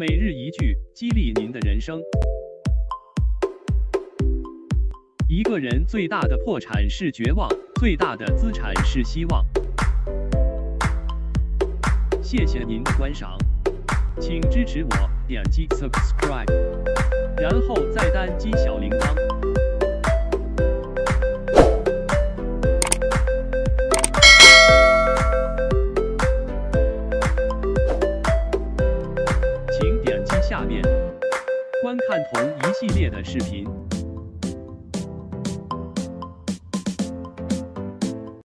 每日一句，激励您的人生。一个人最大的破产是绝望，最大的资产是希望。谢谢您的观赏，请支持我，点击 subscribe，然后再单击小铃铛。下面观看同一系列的视频。